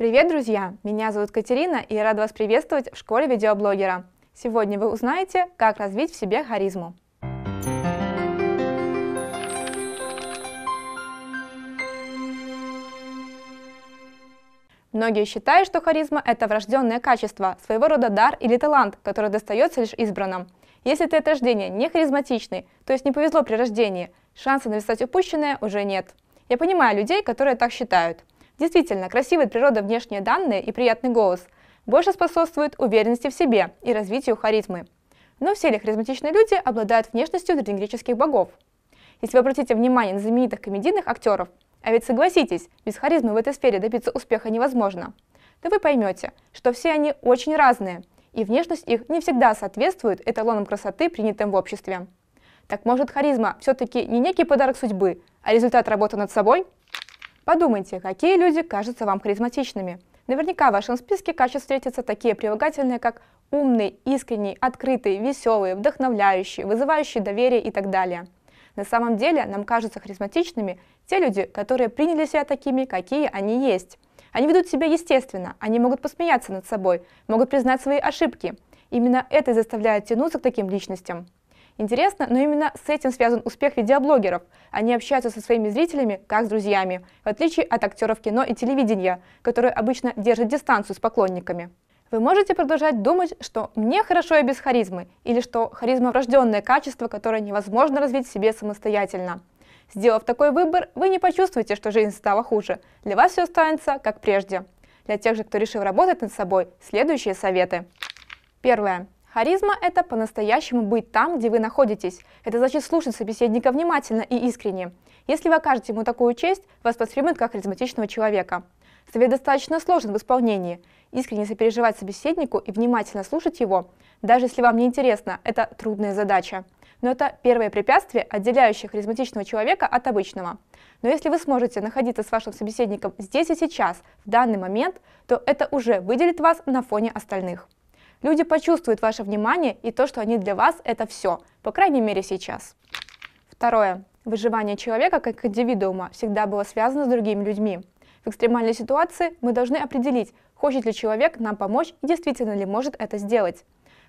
Привет, друзья! Меня зовут Катерина, и я рада вас приветствовать в школе видеоблогера. Сегодня вы узнаете, как развить в себе харизму. Многие считают, что харизма – это врожденное качество, своего рода дар или талант, который достается лишь избранным. Если ты от рождения не харизматичный, то есть не повезло при рождении, шанса навестать упущенное уже нет. Я понимаю людей, которые так считают. Действительно, красивая природа внешние данные и приятный голос больше способствуют уверенности в себе и развитию харизмы. Но все ли харизматичные люди обладают внешностью древнегреческих богов? Если вы обратите внимание на знаменитых комедийных актеров, а ведь согласитесь, без харизмы в этой сфере добиться успеха невозможно, то вы поймете, что все они очень разные, и внешность их не всегда соответствует эталонам красоты, принятым в обществе. Так может харизма все-таки не некий подарок судьбы, а результат работы над собой – Подумайте, какие люди кажутся вам харизматичными. Наверняка в вашем списке качеств встретятся такие прилагательные, как умный, искренний, открытый, веселый, вдохновляющий, вызывающий доверие и так далее. На самом деле нам кажутся харизматичными те люди, которые приняли себя такими, какие они есть. Они ведут себя естественно, они могут посмеяться над собой, могут признать свои ошибки. Именно это и заставляет тянуться к таким личностям. Интересно, но именно с этим связан успех видеоблогеров. Они общаются со своими зрителями как с друзьями, в отличие от актеров кино и телевидения, которые обычно держат дистанцию с поклонниками. Вы можете продолжать думать, что мне хорошо и без харизмы, или что харизма – врожденное качество, которое невозможно развить в себе самостоятельно. Сделав такой выбор, вы не почувствуете, что жизнь стала хуже. Для вас все останется как прежде. Для тех же, кто решил работать над собой, следующие советы. Первое. Харизма – это по-настоящему быть там, где вы находитесь. Это значит слушать собеседника внимательно и искренне. Если вы окажете ему такую честь, вас воспримут как харизматичного человека. Совет достаточно сложен в исполнении. Искренне сопереживать собеседнику и внимательно слушать его, даже если вам не интересно, это трудная задача. Но это первое препятствие, отделяющее харизматичного человека от обычного. Но если вы сможете находиться с вашим собеседником здесь и сейчас, в данный момент, то это уже выделит вас на фоне остальных. Люди почувствуют ваше внимание и то, что они для вас – это все, по крайней мере сейчас. Второе. Выживание человека как индивидуума всегда было связано с другими людьми. В экстремальной ситуации мы должны определить, хочет ли человек нам помочь и действительно ли может это сделать.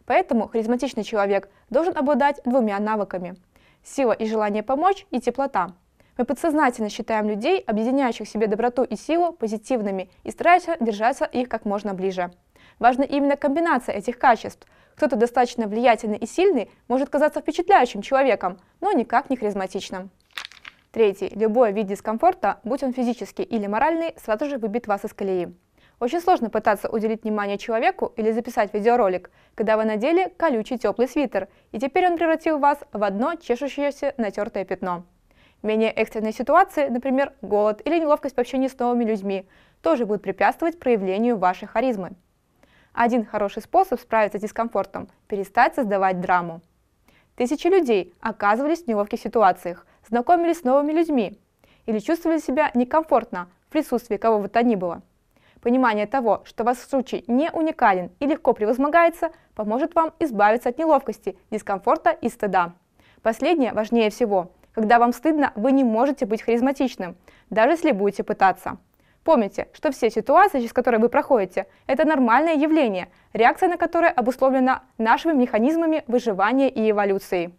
Поэтому харизматичный человек должен обладать двумя навыками – сила и желание помочь и теплота. Мы подсознательно считаем людей, объединяющих в себе доброту и силу, позитивными и стараемся держаться их как можно ближе. Важна именно комбинация этих качеств. Кто-то достаточно влиятельный и сильный может казаться впечатляющим человеком, но никак не харизматичным. Третий. Любой вид дискомфорта, будь он физический или моральный, сразу же выбит вас из колеи. Очень сложно пытаться уделить внимание человеку или записать видеоролик, когда вы надели колючий теплый свитер, и теперь он превратил вас в одно чешущееся натертое пятно. Менее экстренные ситуации, например, голод или неловкость в общении с новыми людьми, тоже будут препятствовать проявлению вашей харизмы. Один хороший способ справиться с дискомфортом – перестать создавать драму. Тысячи людей оказывались в неловких ситуациях, знакомились с новыми людьми или чувствовали себя некомфортно в присутствии кого бы то ни было. Понимание того, что ваш случай не уникален и легко превозмогается, поможет вам избавиться от неловкости, дискомфорта и стыда. Последнее важнее всего. Когда вам стыдно, вы не можете быть харизматичным, даже если будете пытаться. Помните, что все ситуации, через которые вы проходите, это нормальное явление, реакция на которое обусловлена нашими механизмами выживания и эволюции.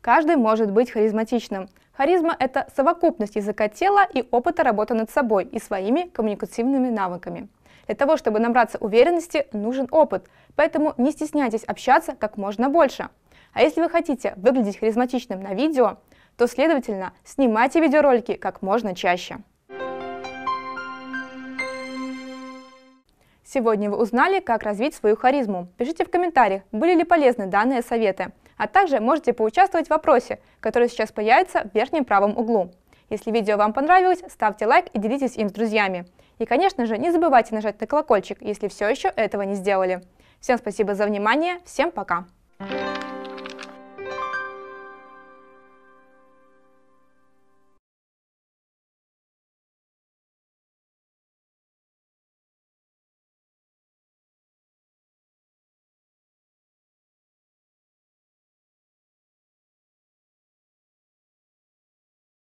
Каждый может быть харизматичным. Харизма – это совокупность языка тела и опыта работы над собой и своими коммуникативными навыками. Для того, чтобы набраться уверенности, нужен опыт, поэтому не стесняйтесь общаться как можно больше. А если вы хотите выглядеть харизматичным на видео, то, следовательно, снимайте видеоролики как можно чаще. Сегодня вы узнали, как развить свою харизму. Пишите в комментариях, были ли полезны данные советы. А также можете поучаствовать в вопросе, который сейчас появится в верхнем правом углу. Если видео вам понравилось, ставьте лайк и делитесь им с друзьями. И, конечно же, не забывайте нажать на колокольчик, если все еще этого не сделали. Всем спасибо за внимание, всем пока! Thank you